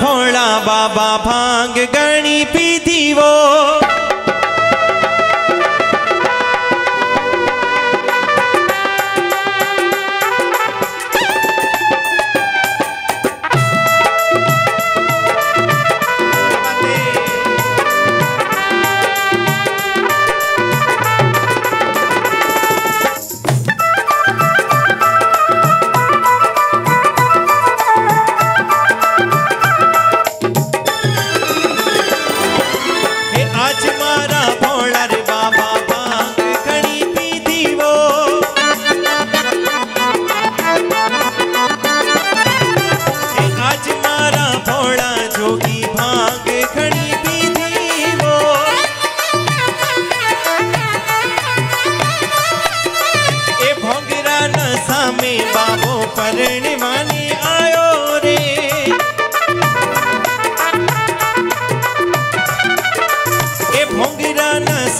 भोला बाबा भाँग गणी पी थी वो।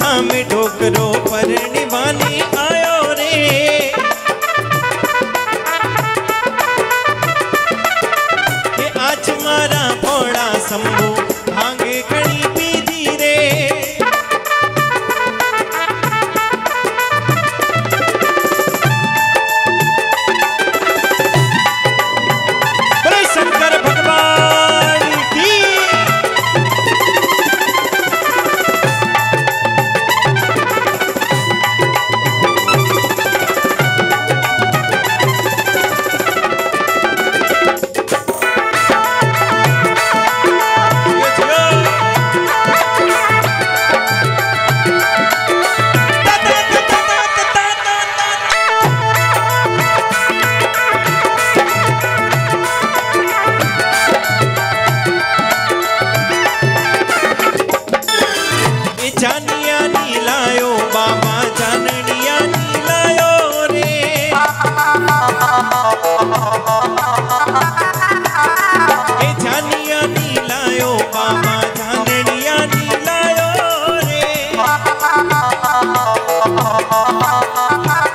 हम ढोकरो पर निभानी आयो रे। आज मारा भोड़ा शंभू है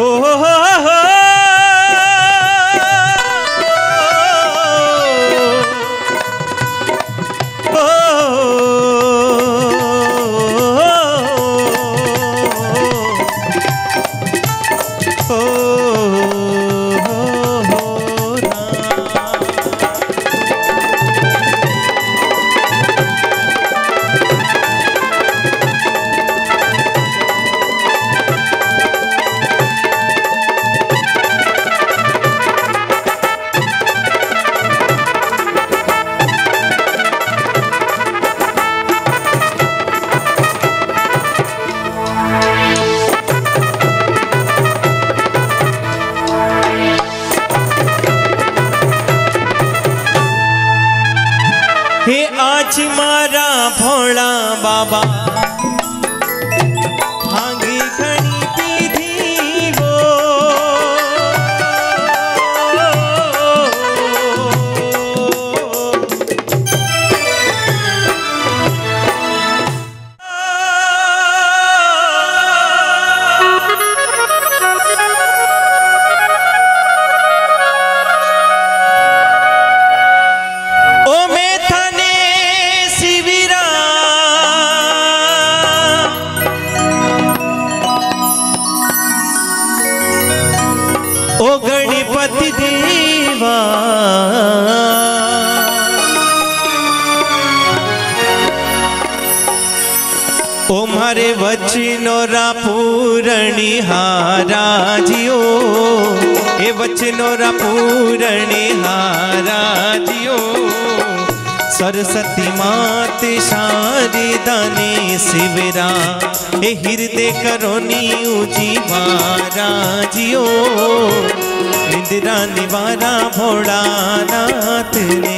oh, oh, oh. oh. मात शारदानी शिवरा ए हृदय करोनी ऊँची मारा जियो। इंदिरा निवारा भोड़ा नाथ ने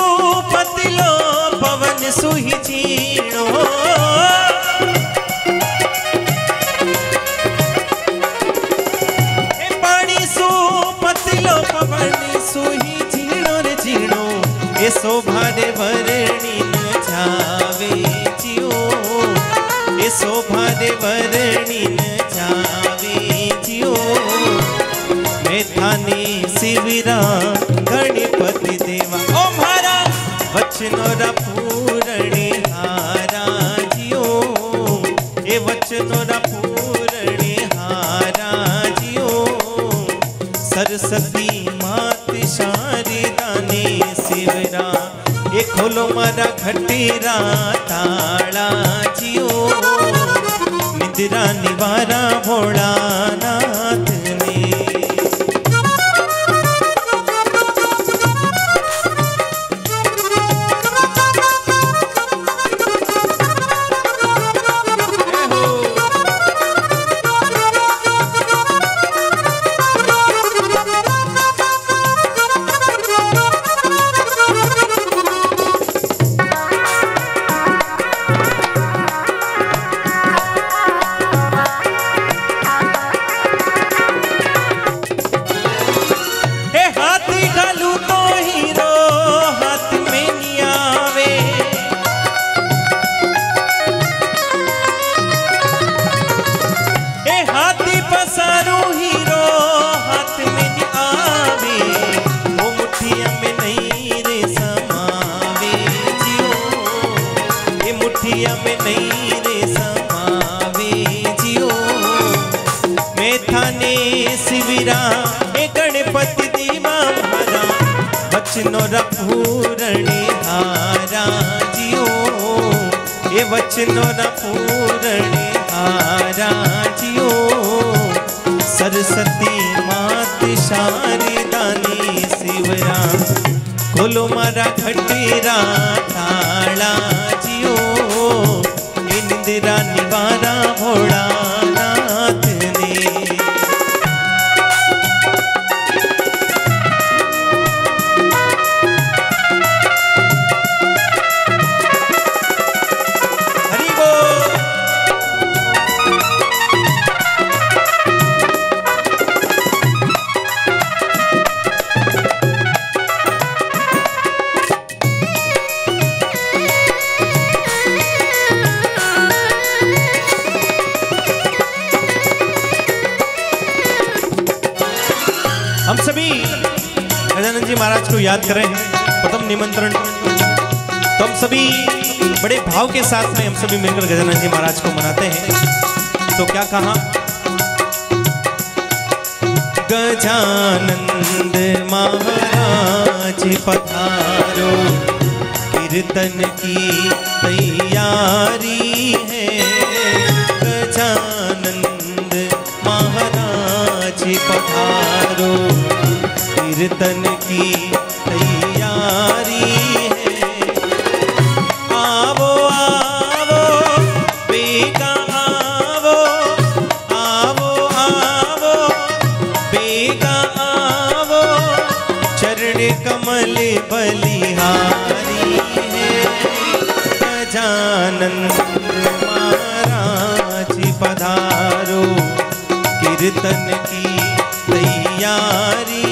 सरस्वती मात शारदा ने शिवरा। ये खोलो मारा खटेरा ताड़ा जियो निद्रा निवारा भोला ना शिविरा गणपति दीवा मारा वचनो रपूरणी हारा जियो। ये वचनो रपूरणी हारा जियो। सरस्वती मात शारदानी शिवरा। खोलो मारा घटीरा थाला याद कर रहे हैं प्रथम निमंत्रण। तो हम सभी बड़े भाव के साथ में हम सभी मिलकर गजानन जी महाराज को मनाते हैं। तो क्या कहा? गजानंद महाराज पधारो, कीर्तन की तैयारी है। गजानंद महाराज पधारो, कीर्तन की कीर्तन की तैयारी।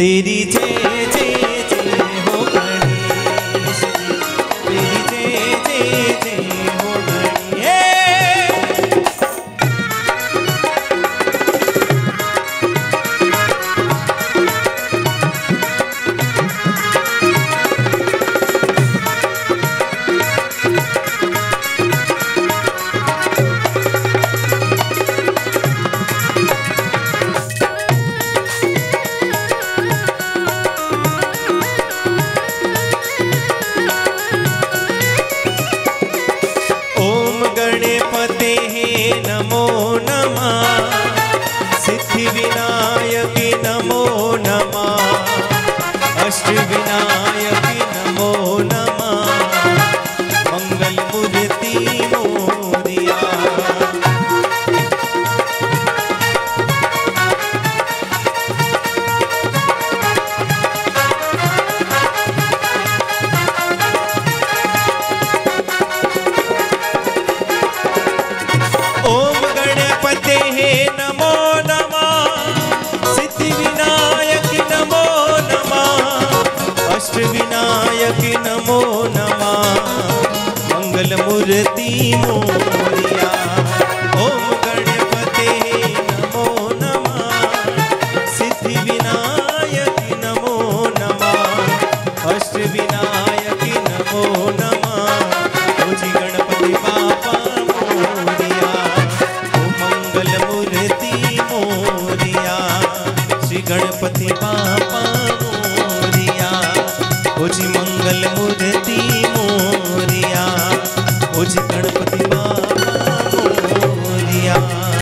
तेरी जे जे गणपते नमो नमः। सिद्धि विना अष्ट विनायक नमो नमः। मंगल मूर्ति मोरी